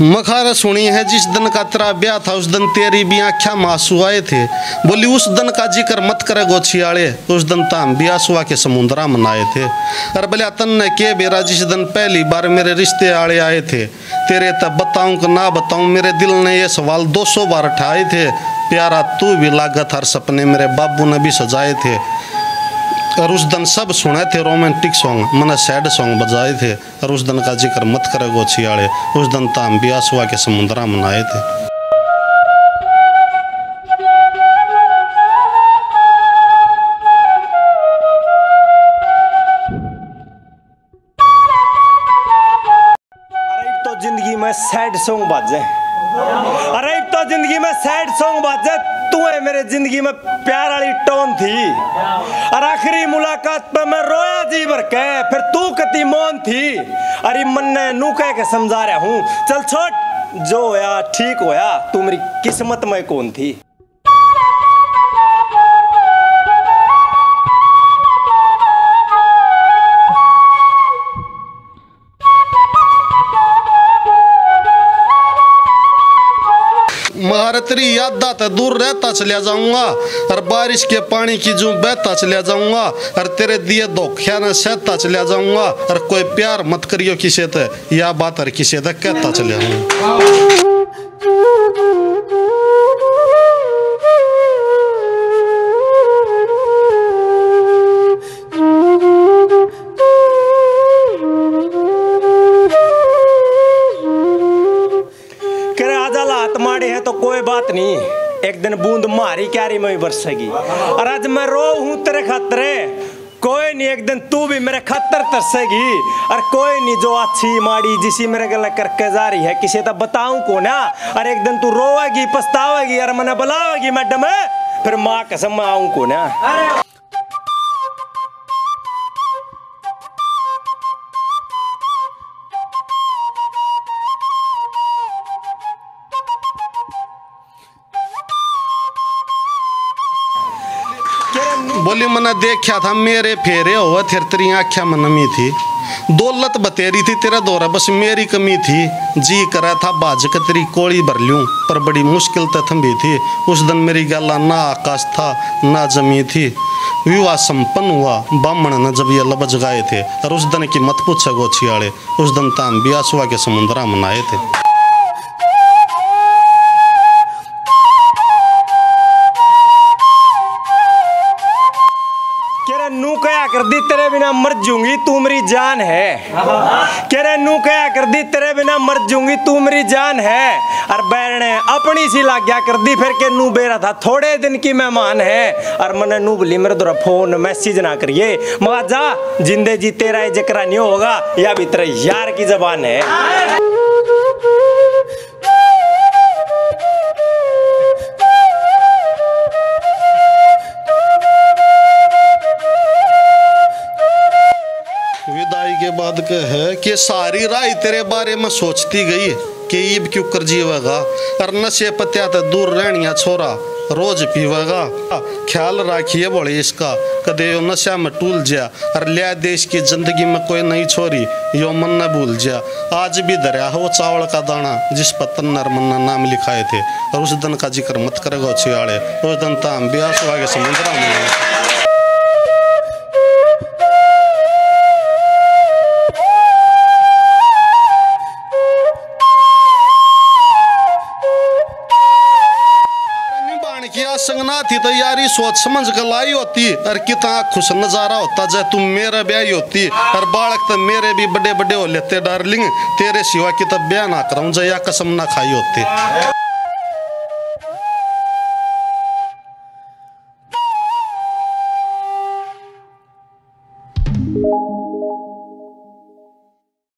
मखारा सुनी है जिस दिन का तेरा ब्याह था, उस दिन तेरी भी आख्या मासू आए थे। बोली, उस दिन का ज़िक्र मत करे गोछियाड़े, उस दिन तो हम बियासुआ के समुद्रा मनाए थे। अरे बोले तन ने के बेरा जिस दिन पहली बार मेरे रिश्ते आड़े आए थे? तेरे तब बताऊँ कि ना बताऊँ, मेरे दिल ने ये सवाल दो सौ बार उठाए थे। प्यारा, तू भी लागत हर सपने मेरे बाबू ने भी सजाए थे। और उस दिन सब सुने थे रोमांटिक सॉन्ग मैंने सैड सॉन्ग बजाए थे। और उस दिन का ज़िक्र मत करे गोछियाड़े उस दिन तो हम बियासुआ के समुद्रा मनाए थे। तो ज़िंदगी में सैड सॉन्ग बाजे अरे तो ज़िंदगी में सैड सॉन्ग बाजे, तू है मेरे ज़िंदगी में प्यार वाली टोन थी। और आखिरी मुलाकात पे मैं रोया जी भर के, फिर तू कति मौन थी। अरे मन ने नू कह के समझा रहा हूँ, चल छोट, जो होया, ठीक होया, तू मेरी किस्मत में कौन थी? महारतरी यादा तो दूर रहता चलिया जाऊँगा। और बारिश के पानी की जू बहता चलिया जाऊँगा। और तेरे दिए धोखिया न सहता चलिया जाऊँगा। और कोई प्यार मत करियो किसे ते, या बात हर किसे तक कहता चलिया जाऊँगा आजा लात मारे हैं तो कोई बात नहीं। एक दिन बूंद मारी क्यारी में बरसेगी। और आज मैं रो हूँ तेरे खतरे। कोई नहीं, एक दिन तू भी मेरे खतर तरसेगी। और कोई नहीं, जो अच्छी माड़ी जिसी मेरे गले करके जा रही है, किसी तक बताऊँ को ना और एक दिन तू रोएगी, पछतावेगी, और मैंने बुलावेगी मैडम, फिर माँ कसम आऊँ को ना बोली, मैंने देखा था, मेरे फेरे हुआ थे तेरी आख्या में नमी थी। दौलत बतेरी थी, तेरा दौरा बस मेरी कमी थी। जी करा था, बाज के तेरी कोड़ी भर लूँ, पर बड़ी मुश्किल तो थम्बी थी। उस दिन मेरी गला ना आकाश था, ना जमी थी। विवाह संपन्न हुआ, ब्राह्मण ने जब ये लबज गाए थे और उस दिन की मत पूछे गोछियाड़े उस दिन ताम बियासुआ के समुद्रा मनाए थे। तेरे बिना मर जूँगी तू मेरी जान है। केरे नू कह कर दी तेरे बिना मर जूँगी तू मेरी जान है। और बैरने अपनी सी लाग्या कर दी फिर के नू बेरा था, थोड़े दिन की मेहमान है। और मने नू बोली, मेरे द्वारा फ़ोन मैसेज ना करिए। मगा जा, जिंदे जी तेरा ये जकरा नहीं होगा, या भी तेरे यार की जबान है। के बाद के है कि सारी राय तेरे बारे में सोचती गई कि ईब क्यों कर जीवेगा? और नशे पत्या तो दूर रहनिया छोरा, रोज पीवेगा। ख्याल राखिए बोले इसका, कदे यो नशा में टूल जा और लिया देश की ज़िंदगी में कोई नहीं छोरी, यो मन न भूल जा आज भी दरिया हो चावल का दाना जिस पर तन्नर मन्ना नाम लिखाए थे, और उस दिन का ज़िक्र मत करेगा छियाड़े। उस दिन ताम ब्याह सुहा के समुद्रा में निभाने संगना थी तैयारी, सोच समझ कर लाई होती। और कितना खुश नज़ारा होता जय तुम मेरा ब्याह होती। और बालक तो मेरे भी बड़े बड़े हो लेते डार्लिंग तेरे सिवा की तब ब्याह ना कराऊं जया कसम ना खाई होती।